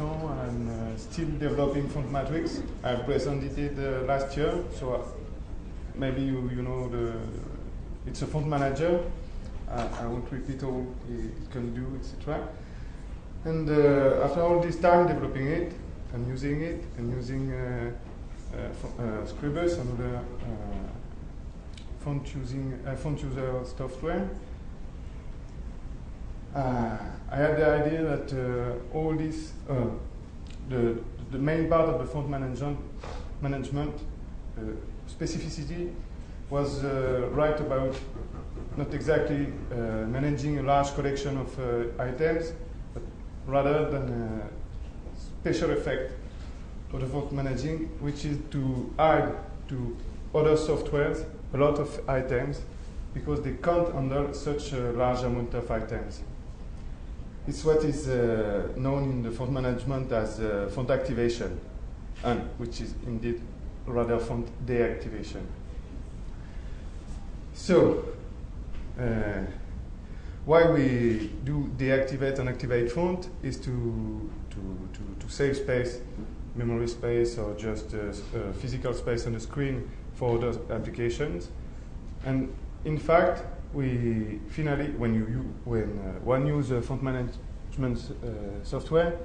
I'm uh, still developing Fontmatrix. I presented it uh, last year, so uh, maybe you, you know the it's a font manager. Uh, I won't repeat all it can do, etc. And uh, after all this time developing it and using it and using uh, uh, Scribus and other font using font user software, uh, I had the idea that uh, all this, uh, the, the main part of the font management, management specificity was right about not exactly managing a large collection of items, but rather than special effect of the font managing, which is to add to other softwares a lot of items because they can't handle such a large amount of items. It's what is uh, known in the font management as uh, font activation, and which is indeed rather font deactivation. So, uh, why we do deactivate and activate font is to, to, to, to save space, memory space, or just uh, uh, physical space on the screen for those applications. And in fact, we finally, when you, you when uh, one uses font management uh, software,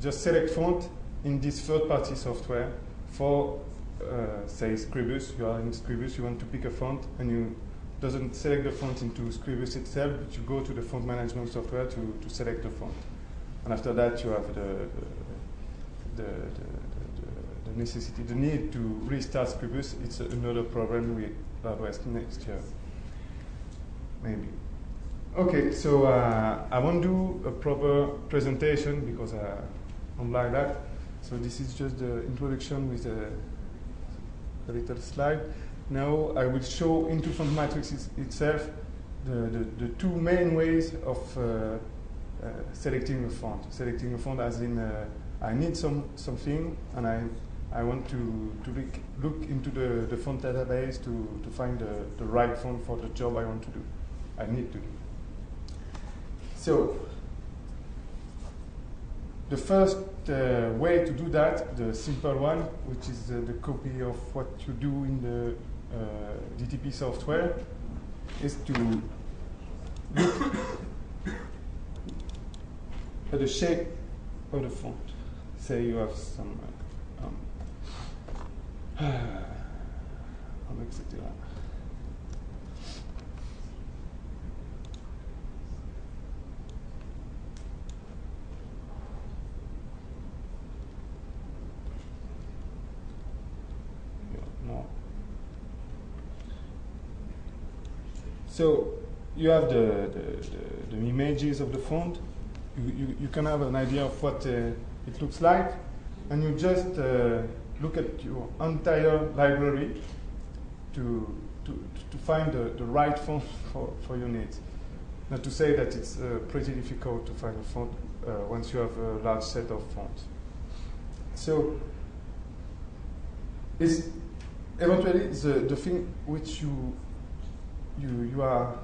just select font in this third-party software for, uh, say, Scribus. You are in Scribus, you want to pick a font, and you doesn't select the font into Scribus itself, but you go to the font management software to, to select the font. And after that, you have the, the, the, the, the necessity, the need to restart Scribus. It's another problem we address next year maybe. Okay, so uh, I won't do a proper presentation because I don't like that. So this is just the introduction with a, a little slide. Now I will show into Fontmatrix itself the, the, the, two main ways of uh, uh, selecting a font. Selecting a font as in uh, I need some something and I I want to, to look into the, the font database to, to find the, the right font for the job I want to do. I need to do. So, the first uh, way to do that, the simple one, which is uh, the copy of what you do in the uh, DTP software, is to look at the shape of the font. Say you have some, um, etc. So you have the, the, the, the, images of the font. You, you, you, can have an idea of what uh, it looks like. And you just uh, look at your entire library to, to, to find the, the right font for, for your needs. Not to say that it's uh, pretty difficult to find a font uh, once you have a large set of fonts. So it's eventually the, the thing which you you, you are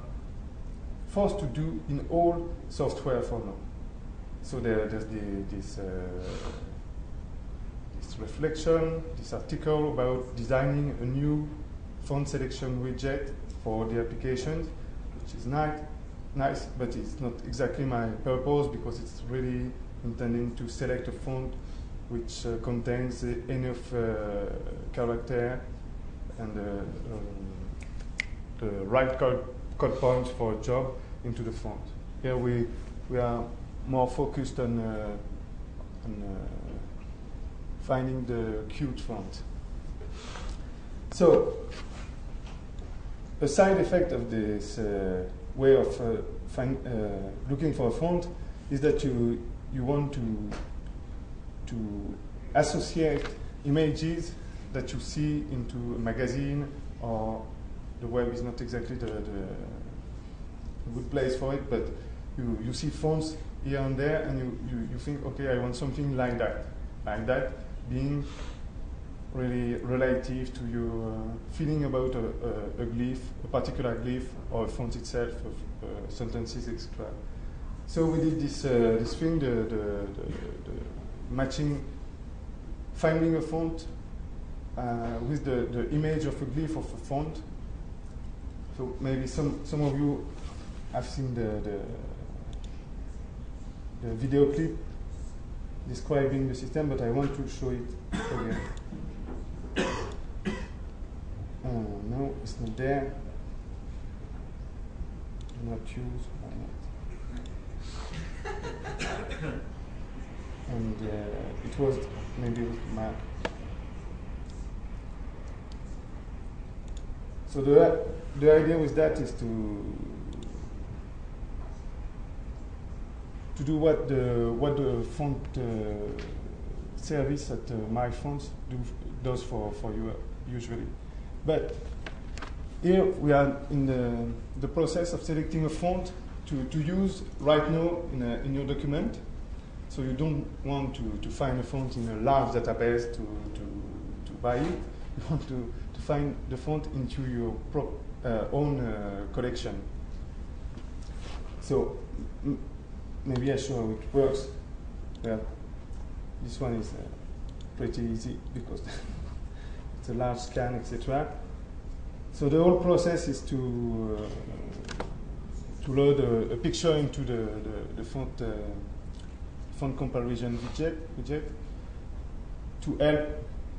forced to do in all software for now. So there, there's the, this, uh, this reflection, this article about designing a new font selection widget for the applications, which is nice, nice, but it's not exactly my purpose because it's really intending to select a font which uh, contains enough uh, character and uh, um, the right code, code points for a job into the font. Here we, we are more focused on, uh, on uh, finding the cute font. So, a side effect of this uh, way of uh, find, uh, looking for a font is that you, you want to, to associate images that you see into a magazine or the web is not exactly the, the good place for it, but you, you see fonts here and there, and you, you, you think, okay, I want something like that. Like that being really relative to your uh, feeling about a, a, a, glyph, a particular glyph, or a font itself, of, uh, sentences, etc. So we did this, uh, this thing, the, the, the, matching, finding a font uh, with the, the image of a glyph of a font. So maybe some, some of you have seen the, the, the video clip describing the system, but I want to show it again. Oh, no, it's not there. Not used. and uh, it was maybe Mac. So the the idea with that is to to do what the what the font uh, service at uh, MyFonts do does for for you usually, but here we are in the the process of selecting a font to, to use right now in, a, in your document. So you don't want to, to find a font in a large database to, to, to buy it. You want to, to find the font into your uh, own uh, collection. So maybe I show how it works. Well, this one is uh, pretty easy because it's a large scan, etc. So the whole process is to uh, to load a, a, picture into the, the, the font, uh, font comparison widget, widget to help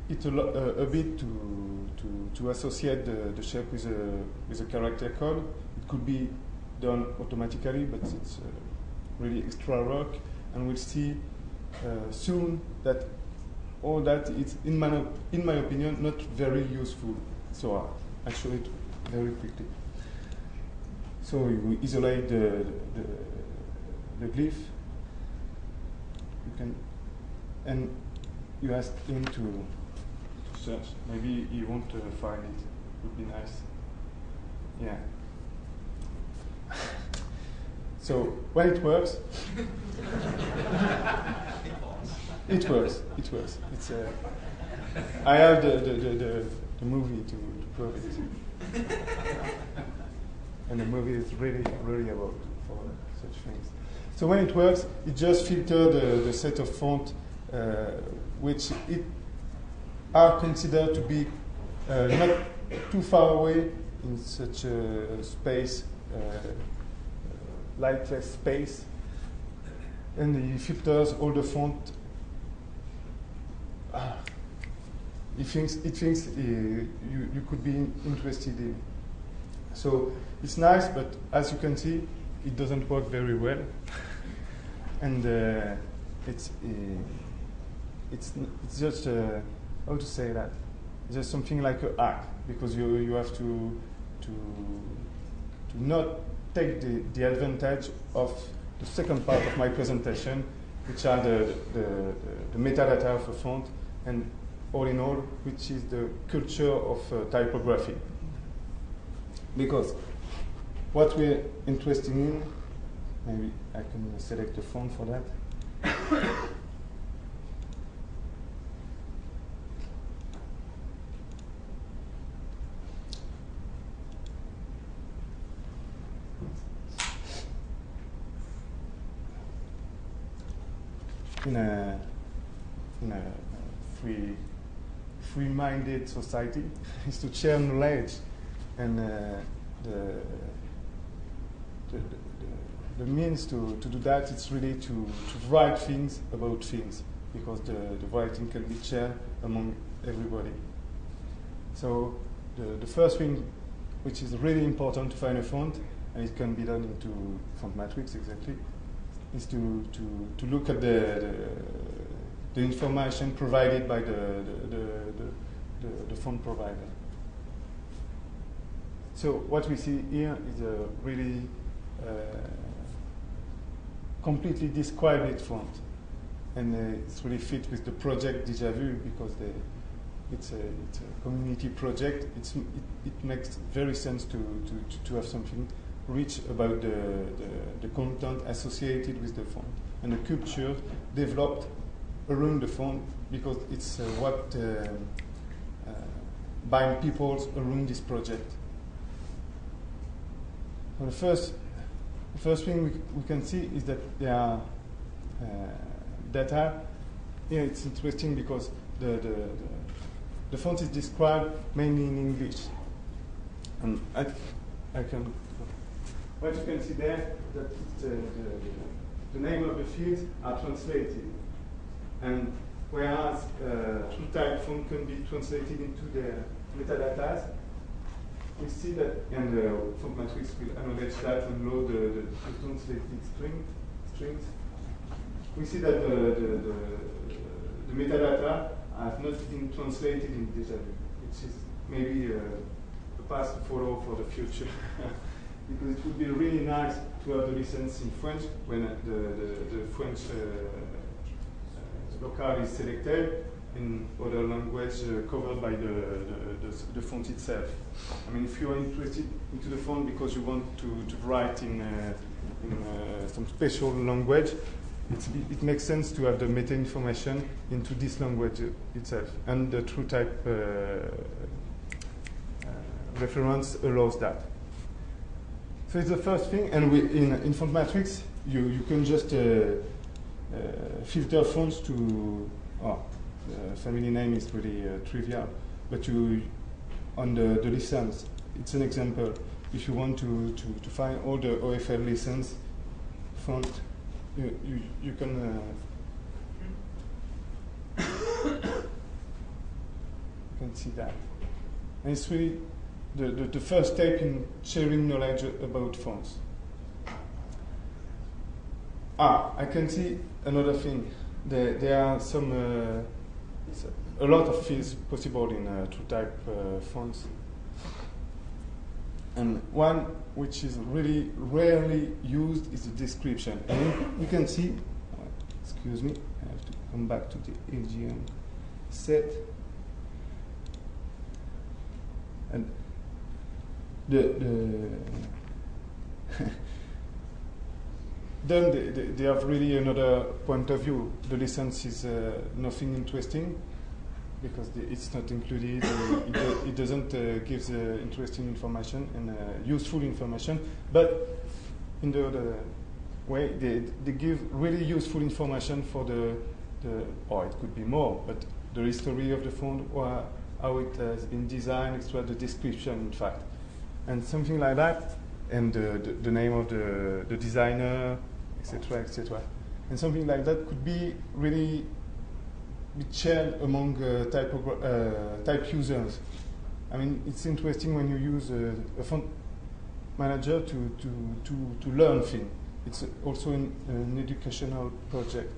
it a, uh, a bit to, to, to associate the, the shape with a, with a character code. It could be done automatically, but it's uh, really extra work. And we'll see uh, soon that all that is, in my, in my opinion, not very useful. So I'll show it very quickly. So you isolate the, the, the glyph. You can, and you ask him to, to search. Maybe he won't uh, find it. Would be nice. Yeah. So when it works, it works. It works. It's. Uh, I have the the, the, the, the movie to, to prove it and the movie is really, really about for such things. So when it works, it just filters the, the set of font uh, which it are considered to be uh, not too far away in such a space, uh, lightless space, and he filters all the font. Ah, he thinks, thinks uh, you, you could be interested in. So it's nice, but as you can see, it doesn't work very well. and uh, it's, uh, it's, it's just, uh, how to say that? Just something like a hack, because you, you have to, to, to not take the, the advantage of the second part of my presentation, which are the, the, the, metadata of a font, and all in all, which is the culture of uh, typography. Because what we're interested in, maybe I can select a font for that. in a in a free free-minded society is to share knowledge and uh, the, the, the, the, means to, to do that is really to, to write things about things because the, the writing can be shared among everybody. So the, the first thing which is really important to find a font, and it can be done into Fontmatrix exactly, is to, to, to look at the, the, the information provided by the, the, the, the font provider. So what we see here is a really uh, completely described font. And uh, it's really fit with the project DejaVu because they, it's, a, it's a community project. It's, it, it makes very sense to, to, to have something rich about the, the, the, content associated with the font and the culture developed around the font because it's uh, what uh, uh, binds people around this project. Well, the first, the first thing we, we can see is that there are uh, data here it's interesting because the, the, the, the font is described mainly in English. And I, I can, what you can see there, that the, the, the, name of the fields are translated. And whereas uh, true type font can be translated into the metadata, we see that, and the Fontmatrix will acknowledge that and load the, the translated string, strings. We see that the, the, the, the metadata have not been translated in Vu, which is maybe uh, a path to follow for the future. because it would be really nice to have the license in French when the, the, the French uh, uh, locale is selected in other language uh, covered by the, the, the, the, font itself. I mean, if you are interested into the font because you want to, to write in, uh, in uh, some special language, it makes sense to have the meta information into this language itself. And the true type uh, uh, reference allows that. So it's the first thing, and we, in, in Fontmatrix, you, you can just uh, filter fonts to, oh, the family name is pretty uh, trivial, but you, on the, the license, it's an example. If you want to, to, to find all the OFL license font, you, you, you can uh, you can see that. And it's really the, the, the, first step in sharing knowledge about fonts. Ah, I can see another thing. There, there are some, uh, a lot of fields possible in uh, TrueType uh, fonts. And one which is really rarely used is the description. And you can see, excuse me, I have to come back to the LGM set. And the, the then they, they, they, have really another point of view. The license is uh, nothing interesting because the, it's not included. Uh, it, it, doesn't uh, give the interesting information and uh, useful information. But in the other way, they, they give really useful information for the, the, or it could be more, but the history of the font, or how it has been designed, extra the description, in fact. And something like that, and the, the, the name of the, the designer, etc., etc. And something like that could be really be shared among uh, type, uh, type users. I mean, it's interesting when you use a, a font manager to, to, to, to learn things. It's also an, an educational project.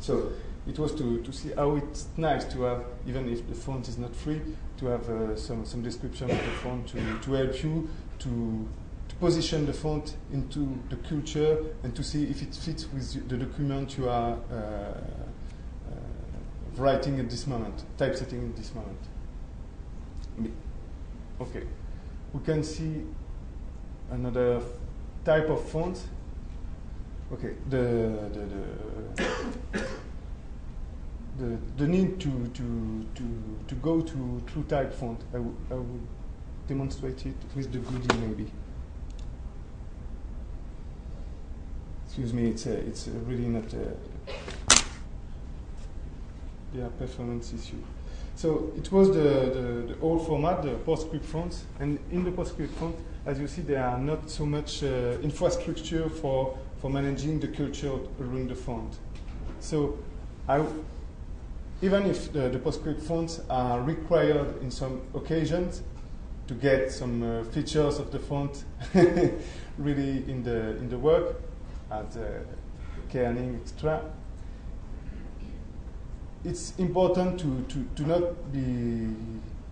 So it was to, to see how it's nice to have, even if the font is not free, to have uh, some, some description of the font to, to help you to position the font into the culture and to see if it fits with the document you are uh, writing at this moment, typesetting at this moment. Okay, we can see another type of font. Okay, the the the, the, the need to, to, to, to go to true type font. I, I will demonstrate it with the GUI maybe. Excuse me, it's it's really not. A, their performance issue. So it was the, the, the, old format, the PostScript font, and in the PostScript font, as you see, there are not so much uh, infrastructure for, for managing the culture around the font. So I, even if the, the PostScript fonts are required in some occasions to get some uh, features of the font really in the, in the work, as uh, kerning, etc., it's important to, to, to not be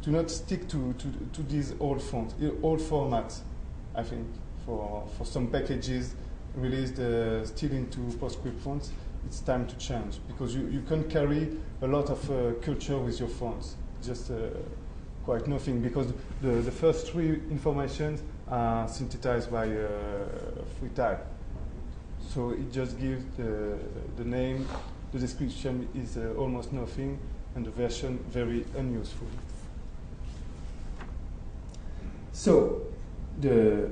to not stick to, to, to these old fonts, old formats, I think, for, for some packages released uh, still into PostScript fonts, it's time to change because you, you can carry a lot of uh, culture with your fonts, just uh, quite nothing because the, the first three informations are synthesized by uh, free type. So it just gives the, the name, the description is uh, almost nothing, and the version very unuseful. So the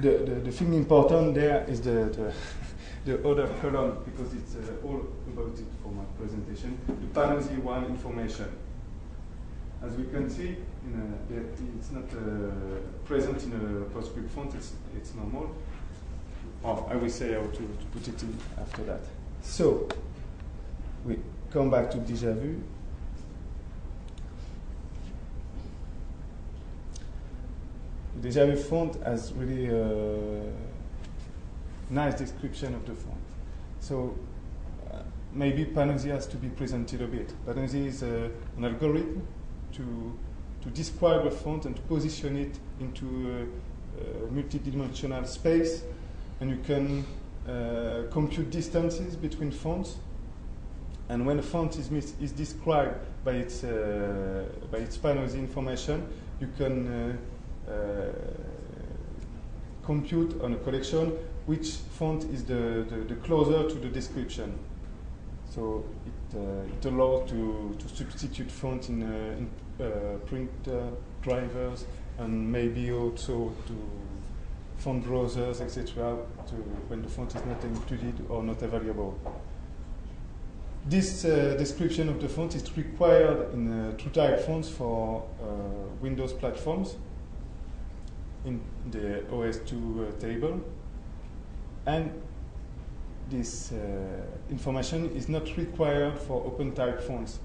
the, the, the thing important there is the, the, the other column because it's uh, all about it for my presentation. The Panose one information. As we can see, a, it's not uh, present in a PostScript font. It's it's normal. Oh, I will say how to, to put it in after that. So we come back to DejaVu. Deja Vu font has really a nice description of the font. So uh, maybe Panose has to be presented a bit. Panose is uh, an algorithm to, to describe a font and to position it into a, a multidimensional space and you can uh, compute distances between fonts. And when a font is, is described by its, uh, by its Panose information, you can uh, uh, compute on a collection which font is the, the, the closer to the description. So it, uh, it allows to, to substitute font in, in print drivers and maybe also to font browsers, etc., when the font is not included or not available. This uh, description of the font is required in uh, TrueType fonts for uh, Windows platforms in the OS2 uh, table. And this uh, information is not required for OpenType fonts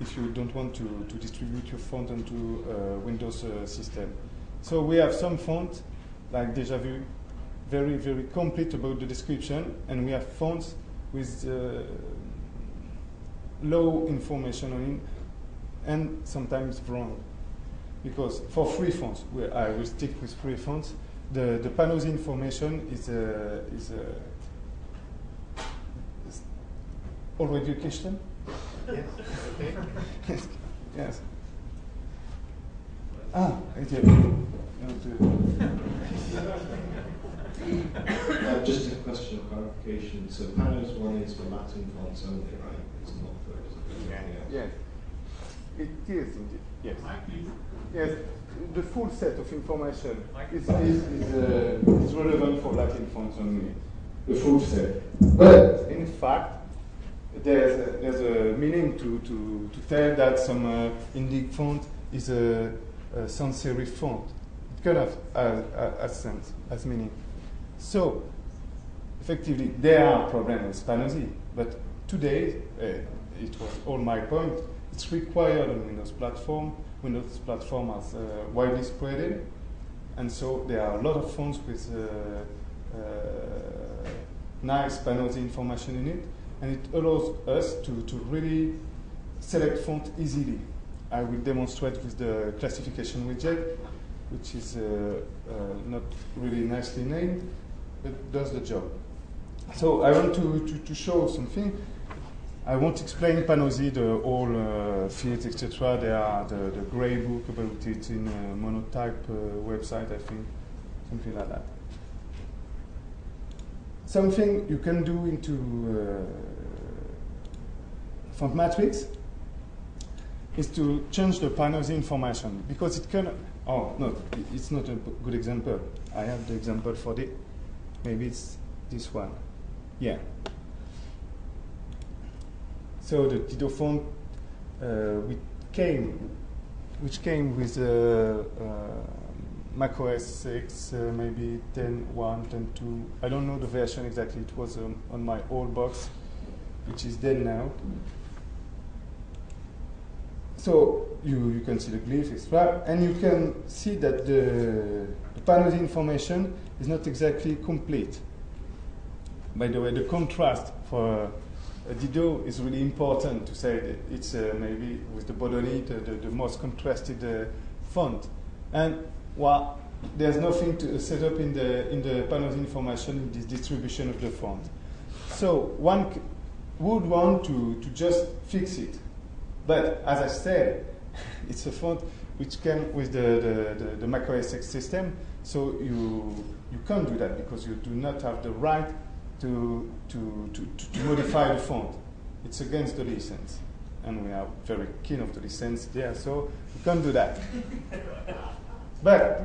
if you don't want to, to distribute your font onto uh, Windows system. So we have some fonts like DejaVu, very, very complete about the description, and we have fonts with uh, low information on it, and sometimes wrong. Because for free fonts, where I will stick with free fonts, the, the Panose information is, uh, is, uh, is already a question? Yes. Okay. yes. Ah, right uh, just a question of clarification. So Panose one is for Latin fonts only, right? It's not for else. Yes. It is indeed. Yes. Yes. The full set of information is, is, is, uh, is relevant for Latin fonts only. The full set. But in fact, there's a, there's a meaning to, to, to tell that some uh, Indic font is a, a sans serif font kind of has, sense, has meaning. So, effectively, there are problems with Panose, but today, uh, it was all my point, it's required on Windows platform. Windows platform is uh, widely spreaded, and so there are a lot of fonts with uh, uh, nice Panose information in it, and it allows us to, to really select font easily. I will demonstrate with the classification widget which is uh, uh, not really nicely named, but does the job. So I want to, to, to show something. I won't explain Panose, the all uh, fields, etc. There are the, the grey book about it in a monotype uh, website, I think, something like that. Something you can do into uh, Fontmatrix is to change the Panose information because it can Oh, no, it's not a good example. I have the example for the, maybe it's this one. Yeah. So the Didot font uh, we came, which came with uh, uh, Mac OS 6, uh, maybe 10.1, 10.2. I don't know the version exactly. It was um, on my old box, which is dead now. So you, you can see the glyph, etc. And you can see that the, the Panose information is not exactly complete. By the way, the contrast for a Didot is really important to say that it's uh, maybe with the Bodoni the, the, the most contrasted uh, font. And well, there's nothing to set up in the in the Panose information in this distribution of the font. So one would want to, to just fix it. But as I said, it's a font which came with the, the, the, the Mac OS X system, so you, you can't do that because you do not have the right to, to, to, to, to modify the font. It's against the license. And we are very keen of the license there, so you can't do that. but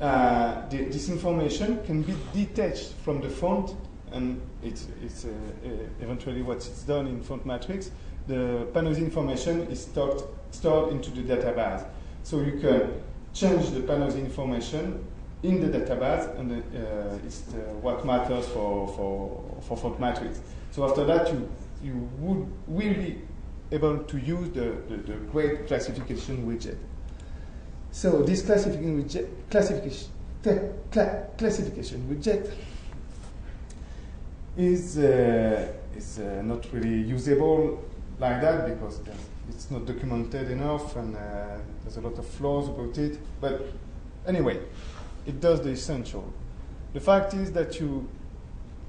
uh, the, this information can be detached from the font and it's, it's uh, uh, eventually what it's done in Fontmatrix, the Panose information is stored, stored into the database. So you can change the Panose information in the database, and uh, it's uh, what matters for, for, for Fontmatrix. So after that, you, you would, will be able to use the, the, the great classification widget. So this classification widget, classification, cla classification widget is, uh, is uh, not really usable like that because it's not documented enough and uh, there's a lot of flaws about it. But anyway, it does the essential. The fact is that you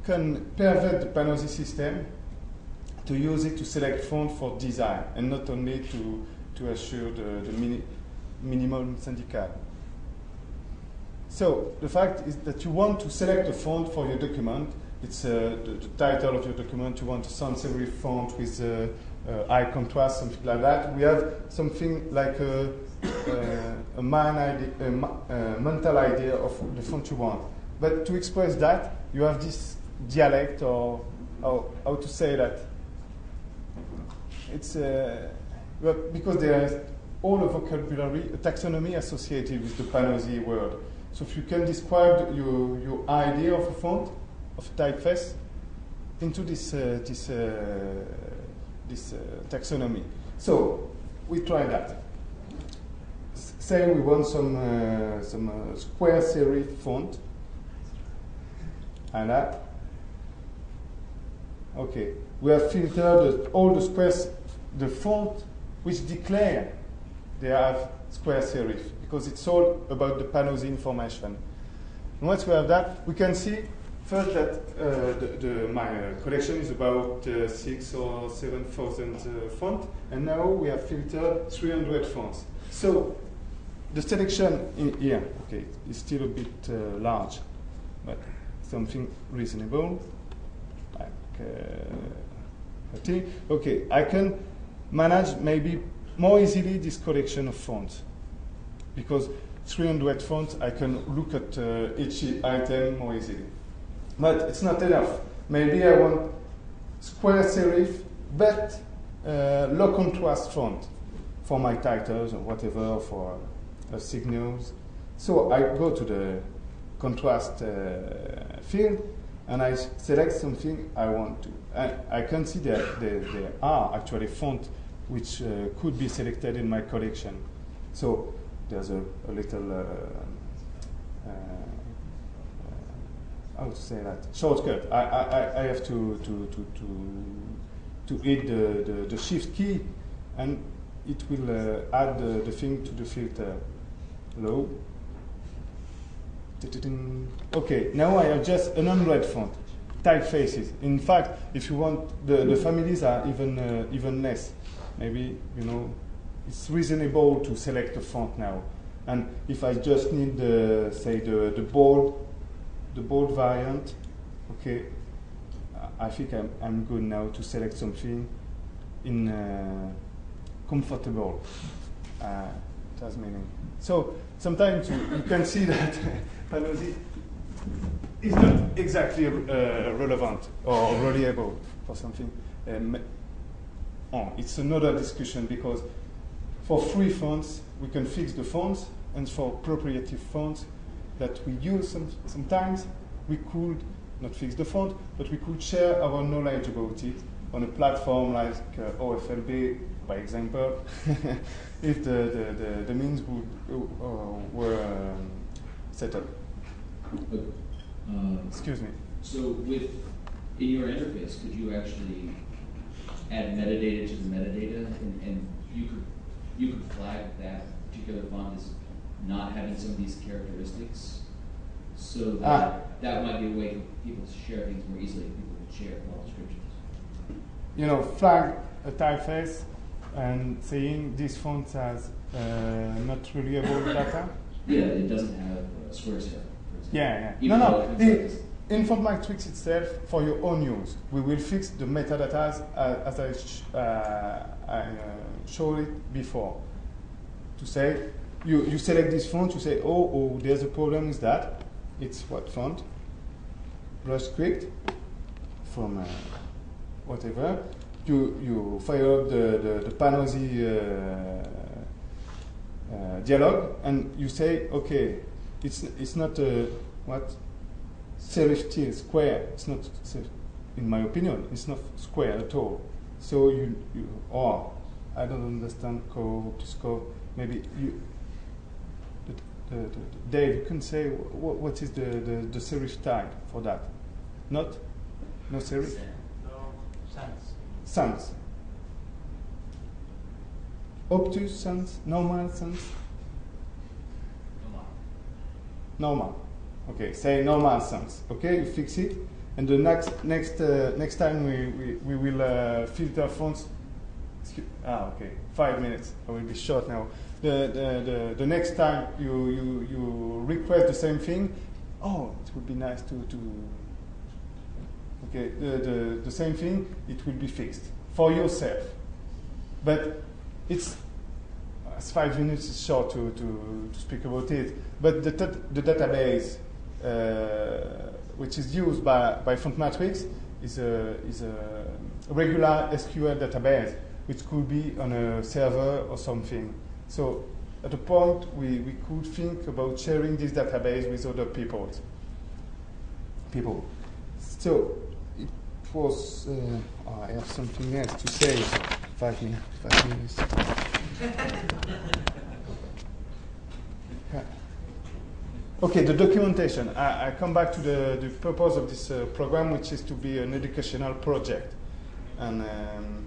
can pervert the Panose system to use it to select font for design and not only to, to assure the, the mini, minimum syndical. So the fact is that you want to select a font for your document. It's uh, the, the, title of your document. You want a sans serif font with uh, high contrast, something like that. We have something like a, uh, a, idea, a, mental idea of the font you want. But to express that, you have this dialect or how, how to say that. It's uh, because there is all the vocabulary, a taxonomy associated with the Panose word. So if you can describe your, your idea of a font, of a typeface, into this, uh, this, uh, this uh, taxonomy. So we try that. S say we want some, uh, some uh, square serif font, and that. Okay, we have filtered all the squares, the font which declare they have square serif because it's all about the Panose information. Once we have that, we can see first that uh, the, the, my collection is about uh, six or seven thousand uh, fonts, and now we have filtered 300 fonts. So the selection here, okay, is still a bit uh, large, but something reasonable, like uh, 30. Okay, I can manage maybe more easily this collection of fonts because 300 fonts, I can look at uh, each item more easily. But it's not enough. Maybe I want square serif, but uh, low contrast font for my titles or whatever, for uh, signals. So I go to the contrast uh, field and I select something I want to. And I can see that there, there are actually fonts which uh, could be selected in my collection. So there's a, a little, uh, uh, how to say that, shortcut. I, I, I have to, to, to, to, to hit the, the, the shift key and it will uh, add the, the thing to the filter. Low. Okay, now I have just an unread font, typefaces. In fact, if you want, the, the families are even, uh, even less maybe, you know, it's reasonable to select a font now. And if I just need the, say, the, the bold, the bold variant, okay, I think I'm, I'm good now to select something in uh, comfortable. Uh, has meaning. So sometimes you, you can see that Panose is not exactly uh, relevant or reliable for something. Um, oh, it's another discussion because for free fonts, we can fix the fonts, and for proprietary fonts that we use some, sometimes, we could not fix the font, but we could share our knowledge about it on a platform like uh, OFLB, by example, if the, the, the, the, means would, uh, were um, set up. Uh, Excuse me. So with, in your interface, could you actually add metadata to the metadata, and, and you could you could flag that particular font as not having some of these characteristics, so that ah. that might be a way for people to share things more easily. People could share font descriptions. You know, flag a typeface and saying this font has uh, not reliable data. Yeah, it doesn't have uh, square cell. Yeah, yeah. no, no. The, in Fontmatrix itself, for your own use, we will fix the metadata as, uh, as I, sh uh, I uh, showed it before. To say, you, you select this font, you say, oh, oh, there's a problem with that. It's what font? Brush script. from uh, whatever, you, you fire up the, the, the Panose uh, uh, dialogue and you say, okay, it's, it's not a, what? Serif T square. It's not, in my opinion, it's not square at all. So you, you or I don't understand co scope. Maybe you, the, the, Dave, you can say what, what is the, the, the serif type for that? Not, no serif. No sense. Sans. Obtuse sans, normal sans, normal. Normal. Okay, say normal sans. Okay, you fix it, and the next next uh, next time we we, we will uh, filter fonts. Ah, okay, five minutes. I will be short now. The, the, the, the next time you, you, you request the same thing, oh, it would be nice to, to okay, the, the, the same thing, it will be fixed for yourself. But it's five minutes is short to, to, to speak about it. But the, the database uh, which is used by, by Fontmatrix is a, is a regular SQL database, which could be on a server or something. So at a point, we, we could think about sharing this database with other people. People. So it was. Uh, oh, I have something else to say. Five minutes. Five minutes. Okay, the documentation. I, I come back to the, the purpose of this uh, program, which is to be an educational project. And um,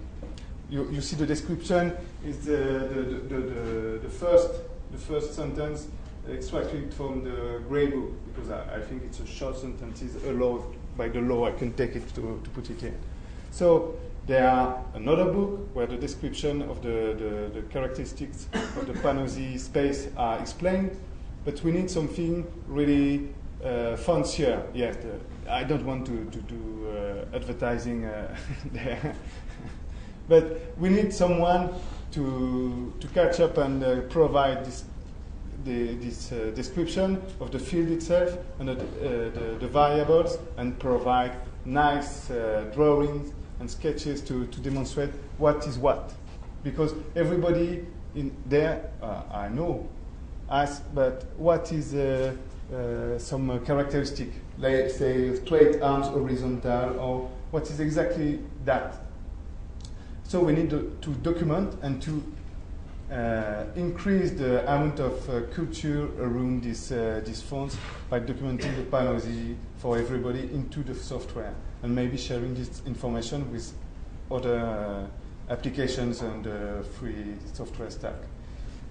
you, you see the description is the, the, the, the, first, the first sentence extracted from the Grey Book, because I, I think it's a short sentence, is allowed by the law. I can take it to, to put it in. So there are another book where the description of the, the, the characteristics of the Panose space are explained, but we need something really uh, fancier. Yes, the, I don't want to, to do uh, advertising uh, there, but we need someone to, to catch up and uh, provide this, the, this uh, description of the field itself and the, uh, the, the variables and provide nice uh, drawings and sketches to, to demonstrate what is what. Because everybody in there, uh, I know, asks, but what is uh, some uh, characteristic? Like say straight arms, horizontal, or what is exactly that? So we need to, document and to uh, increase the amount of uh, culture around these uh, these fonts by documenting the Panose for everybody into the software and maybe sharing this information with other uh, applications and uh, free software stack.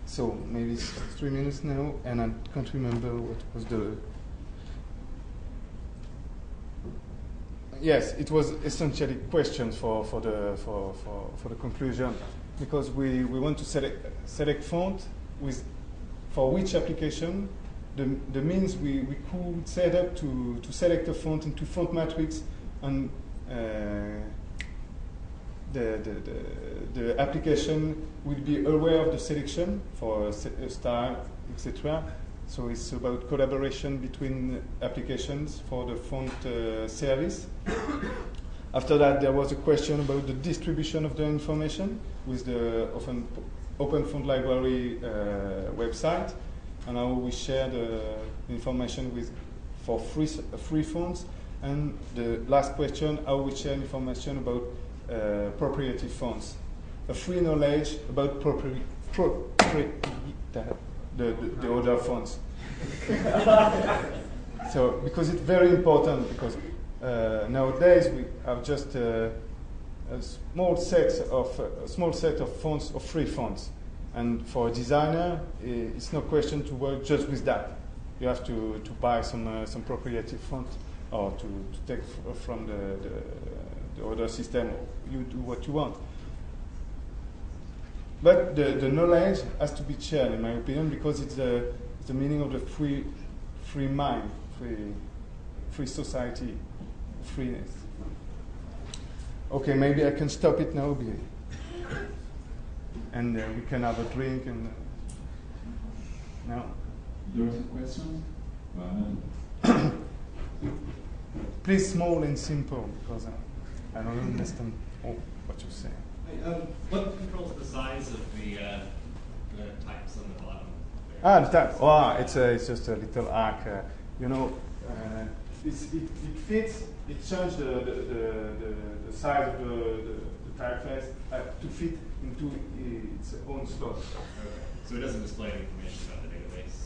So maybe three minutes now, and I can't remember what was the. Yes, it was essentially questions for, for, the, for, for, for the conclusion because we, we want to select, select font with for which application the, the means we, we could set up to, to select a font into Fontmatrix and uh, the, the, the, the application will be aware of the selection for a, a style, etc. So it's about collaboration between applications for the font uh, service. After that, there was a question about the distribution of the information with the open, open Font Library uh, website, and how we share the information with for free free fonts. And the last question: how we share information about uh, proprietary fonts, a free knowledge about proprietary. propri- the, the, the other fonts. so because it's very important because uh, nowadays we have just uh, a small set of a small set of fonts of free fonts, and for a designer, it's no question to work just with that. You have to, to buy some uh, some proprietary font or to, to take from the, the the other system. You do what you want. But the, the knowledge has to be shared, in my opinion, because it's the, it's the meaning of the free, free mind, free, free society, freeness. Okay, maybe I can stop it now, be- and uh, we can have a drink and uh, now. There was a question? Please, small and simple, because uh, I don't understand oh, what you're saying. Um, what controls the size of the, uh, the types on the bottom? there? Ah, the type. Oh, it's, a, it's just a little arc. Uh, you know, uh, it's, it, it fits, it changes the, the, the, the, size of the, the, the typeface uh, to fit into its own slot. Okay. So it doesn't display any information about the database?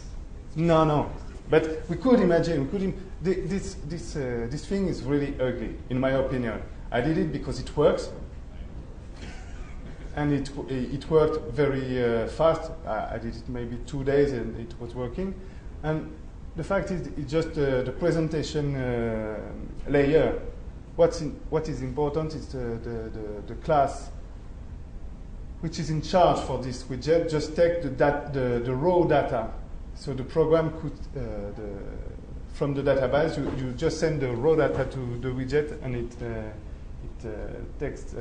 No, no. But we could imagine, we could Im- this, this, uh, this thing is really ugly, in my opinion. I did it because it works, and it, it worked very uh, fast. I, I did it maybe two days and it was working. And the fact is, it's just uh, the presentation uh, layer. What's in, what is important is the, the, the, the class which is in charge for this widget just take the, dat- the, the raw data. So the program could, uh, the, from the database, you, you just send the raw data to the widget and it, uh, it uh, takes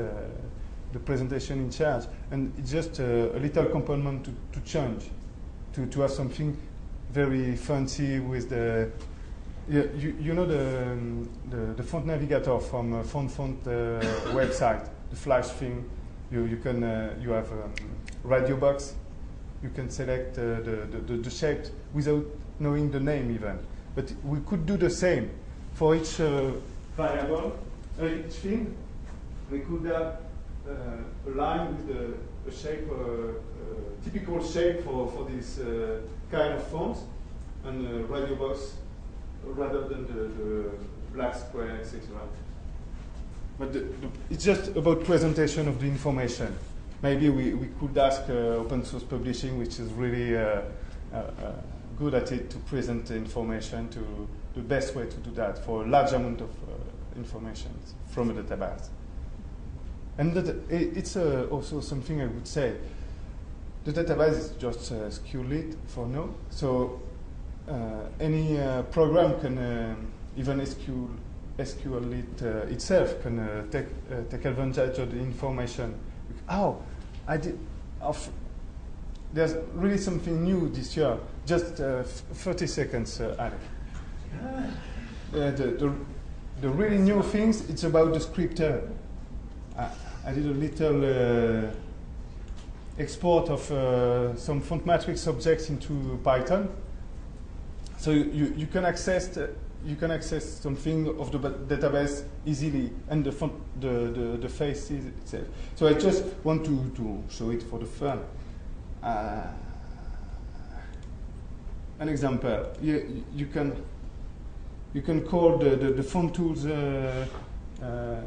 the presentation in charge. And just uh, a little component to, to change, to, to have something very fancy with the, you, you, you know the, um, the, the font navigator from uh, FontFont uh, website, the flash thing. You, you can uh, you have um, radio box. You can select uh, the, the, the, the shape without knowing the name even. But we could do the same for each uh, variable, uh, each thing. We could have uh, line with the, a shape, uh, uh, typical shape for, for this uh, kind of fonts, and a radio box rather than the, the black square, etc. But the, the, it's just about presentation of the information. Maybe we, we could ask uh, open source publishing, which is really uh, uh, uh, good at it, to present the information to the best way to do that for a large amount of uh, information from a database. And that, it's uh, also something I would say. The database is just uh, SQLite for now, so uh, any uh, program can, uh, even SQL, SQLite uh, itself can uh, take, uh, take advantage of the information. Oh, I did. Of, there's really something new this year. Just uh, f- 30 seconds, uh, Alec. Uh, the, the, the really new things, it's about the scripter. I, I did a little uh, export of uh, some Fontmatrix objects into Python. So you, you, can access the, you can access something of the database easily, and the font, the, the, the face itself. So I just want to, to show it for the fun. Uh, an example, you, you can you can call the, the, the font tools uh, uh,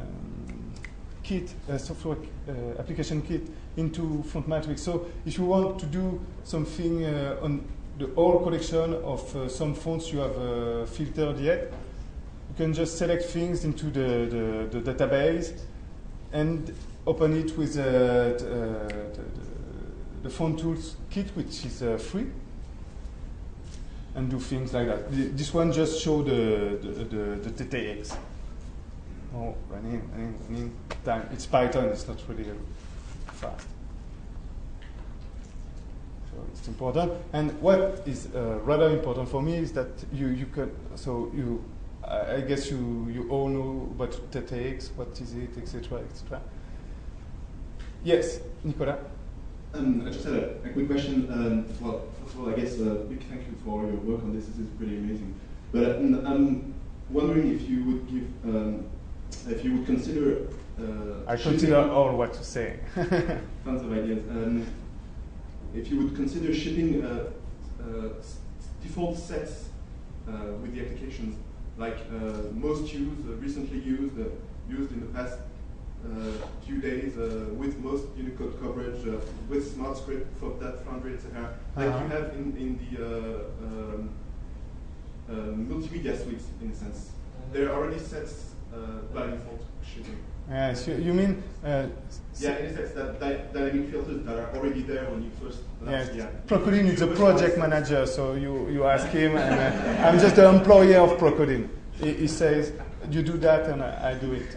kit, uh, software uh, application kit into Fontmatrix. So if you want to do something uh, on the whole collection of uh, some fonts you have uh, filtered yet, you can just select things into the, the, the database and open it with the, the, font tools kit, which is free and do things like that. This one just show the the, the, the TTX. Oh, running, running, running time. It's Python. It's not really uh, fast. So it's important. And what is uh, rather important for me is that you you can so you. I I guess you, you all know about TTX, what is it, etc., etc. Yes, Nicolas. Um, I just had a, a quick question. Um, well, first of all, I guess a big thank you for your work on this. This is pretty amazing. But um, I'm wondering if you would give, um, if you would consider. Uh, I shipping- consider all what to say. Tons of ideas. Um, if you would consider shipping uh, uh, default sets uh, with the applications, like uh, most used, uh, recently used, uh, used in the past uh, few days uh, with most Unicode coverage, uh, with Smart Script for that Foundry, etc., like Uh-huh. you have in, in the uh, um, uh, multimedia suite, in a sense. There are already sets uh, by default shipping. Yes, you, you mean uh, Yeah, in a sense that dy- dynamic filters that are already there when you first Yes, yeah. Prokoudine is a project manager, so you, you ask him, and uh, I'm just the employee of Prokoudine. He, he says, You do that, and I, I do it.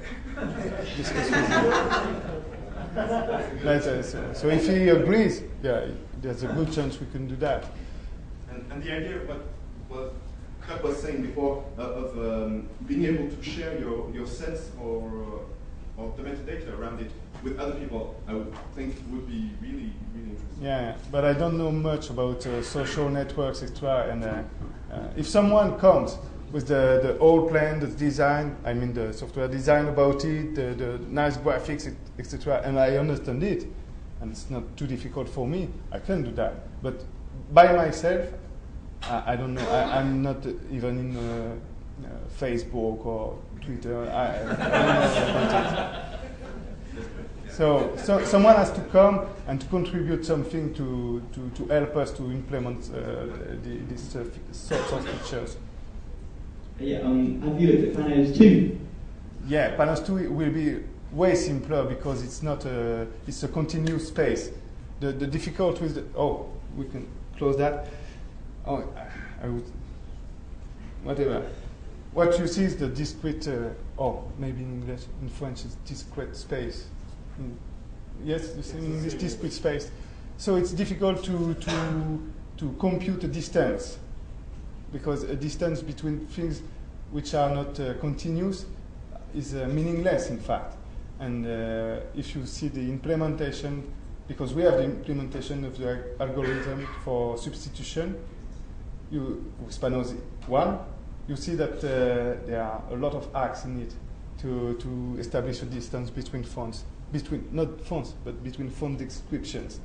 That's, uh, so, so if he agrees, yeah, there's a good chance we can do that. And, and the idea, what what Kurt was saying before, uh, of um, being able to share your, your sets or uh, or the metadata around it with other people, I would think would be really, really interesting. Yeah, but I don't know much about uh, social networks, etc. And uh, uh, if someone comes with the, the whole plan, the design, I mean the software design about it, the, the nice graphics, etc., and I understand it, and it's not too difficult for me, I can do that. But by myself, I, I don't know. I, I'm not even in uh, uh, Facebook or Twitter. I, I don't know it. So, so someone has to come and to contribute something to, to, to help us to implement uh, the, these uh, sorts of features. Yeah, um, have you at Panose 2? Yeah, Panose 2 will be way simpler because it's not a, it's a continuous space. The, the difficult with the, oh, we can close that. Oh, I would, whatever. What you see is the discrete, uh, oh, maybe in English, in French, it's discrete space. Mm. Yes, you see in English, discrete space. So it's difficult to, to, to compute a distance because a distance between things which are not uh, continuous is uh, meaningless, in fact. And uh, if you see the implementation, because we have the implementation of the algorithm for substitution, you, Panose 1, you see that uh, there are a lot of acts in it to, to establish a distance between fonts, between not fonts, but between font descriptions.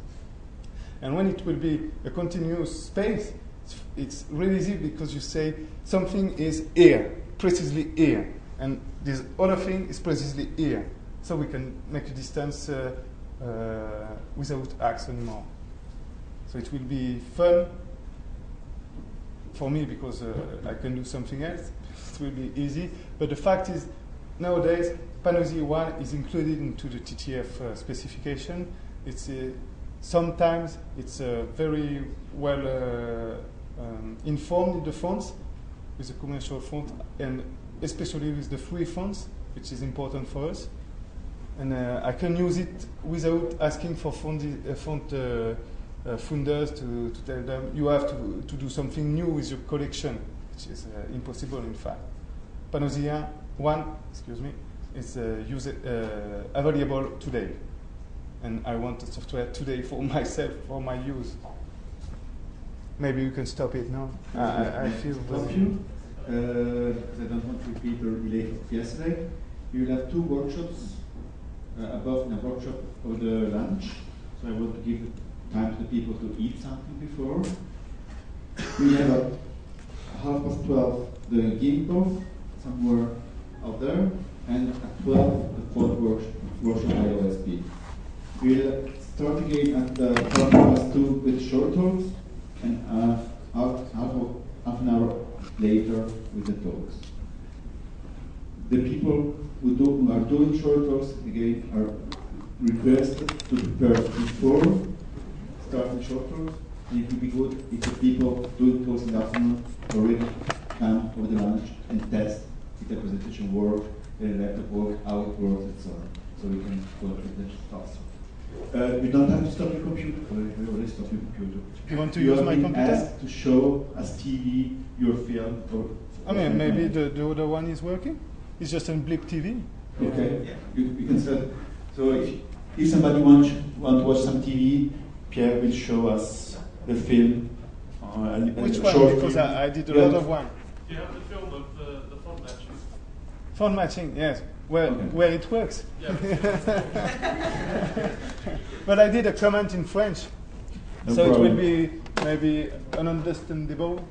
And when it will be a continuous space, it's, it's really easy because you say something is here, precisely here, and this other thing is precisely here. So we can make a distance uh, uh, without acts anymore. So it will be fun for me because uh, I can do something else. It will be easy. But the fact is, nowadays, Panose 1 is included into the TTF uh, specification. It's uh, sometimes it's uh, very well uh, um, informed in the fonts with the commercial font and especially with the free fonts, which is important for us. And uh, I can use it without asking for font, font uh, funders to, to tell them you have to, to do something new with your collection, which is uh, impossible in fact. Panose 1, excuse me, is uh, use, uh, available today. And I want the software today for myself, for my use. Maybe you can stop it now. I, I, I feel Stop you. Uh, I don't want to repeat the related of yesterday. You will have two workshops uh, above in a workshop of the lunch. So I want to give time to the people to eat something before. We have at half past 12 the Ginkgo, somewhere out there, and at 12 the fourth workshop by OSP. We'll start again at the half past 2 with short talks, and uh, half, half, half an hour later with the talks. The people who, do, who are doing short talks again are requested to prepare before starting short talks. And it would be good if the people doing talks in the afternoon already come over the lunch and test if the presentation works, the laptop works, how it works, and so on. So we can go through the faster. Uh, you don't have to stop your computer. We already stop your computer. You want to you use my been computer? asked to show as TV your film. Or, I mean, maybe the, the other one is working. It's just on Blip TV. Okay. You, you can start. So if, if somebody wants want to watch some TV, Pierre will show us the film. Uh, a, a Which short one? Because film. I, I did a Yeah. lot of one. Do you have the film of the, the font matching? Font matching, yes. Where, Okay. where it works. Yeah. but I did a comment in French. No so problem. it will be maybe ununderstandable,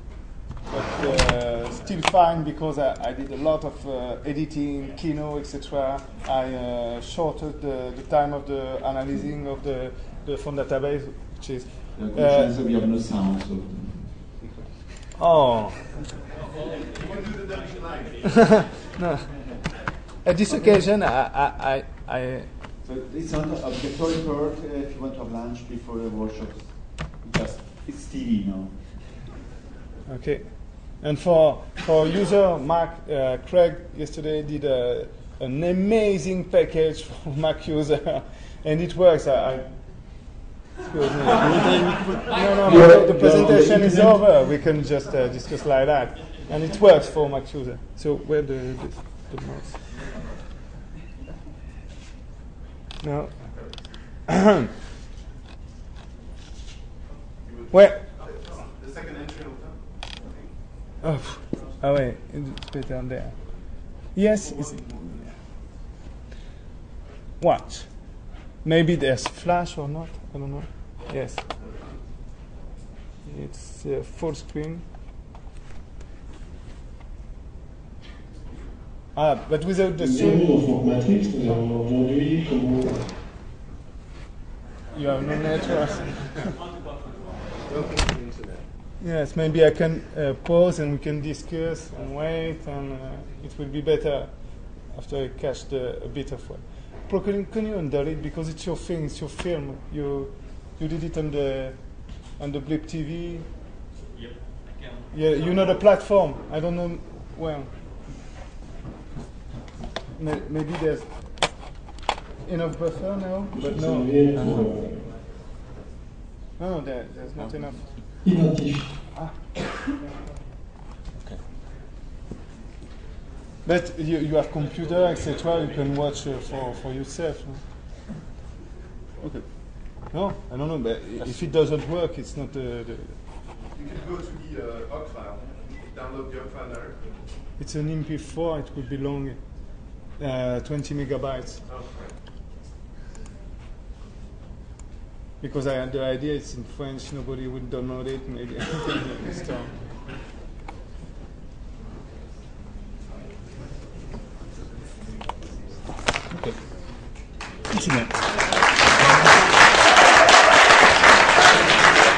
but uh, still fine because I, I did a lot of uh, editing, Kino, etc. I uh, shortened the, the time of the analyzing of the, the font database, which is. Uh, good chance that we have no sound. So. oh. no. At this occasion, I, I, I, I So it's not a obligatory uh, if you want to have lunch before the workshops. Just it's TV now. Okay. And for for user Mark uh, Craig yesterday did a, an amazing package for Mac user, and it works. I, I excuse me. no, no, You're- the, the presentation is over. We can just uh, discuss like that, and it works for Mac user. So where the the, the mouse? No. Where? The second entry on top. Oh, oh wait, it's better there. Yes, it's. What? Maybe there's flash or not. I don't know. Yes. It's uh, full screen. Ah, but without the Bienvenue zoom, dans Fontmatrix, nous allons aujourd'hui comment you have no network. Welcome to the internet. Yes, maybe I can uh, pause and we can discuss and wait, and uh, it will be better after I catch the, a bit of what. Pro, can, you- can you undo it because it's your thing, it's your film. You you did it on the on the Blip TV. Yep. I can. Yeah, you know the platform. I don't know well. May- Maybe there's enough buffer now, but no. servir No, no, there, there's not enough. Identifier. But you, you have computer, etc. You can watch uh, for, for yourself. No? Okay. No, I don't know. But i- if it doesn't work, it's not the. the You can go to the uh, OGG file, download the OGG file directly. it's an MP4. It would be long, uh, 20 megabytes. Oh, right. Because I had the idea it's in French. Nobody would download it. Maybe. Stop. okay. Continue.